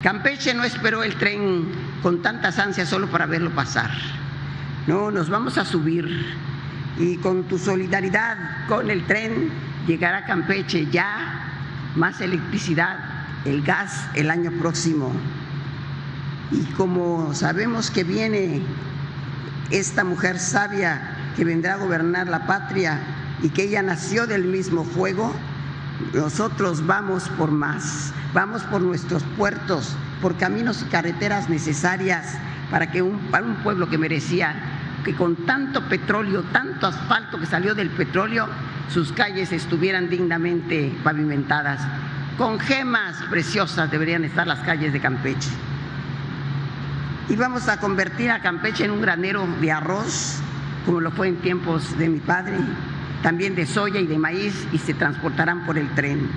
Campeche no esperó el tren con tantas ansias solo para verlo pasar. No, nos vamos a subir y con tu solidaridad con el tren llegará a Campeche ya más electricidad, el gas el año próximo. Y como sabemos que viene esta mujer sabia que vendrá a gobernar la patria y que ella nació del mismo fuego, nosotros vamos por más, vamos por nuestros puertos, por caminos y carreteras necesarias para que un, un pueblo que merecía que con tanto petróleo, tanto asfalto que salió del petróleo, sus calles estuvieran dignamente pavimentadas. Con gemas preciosas deberían estar las calles de Campeche. Y vamos a convertir a Campeche en un granero de arroz, como lo fue en tiempos de mi padre, también de soya y de maíz, y se transportarán por el tren.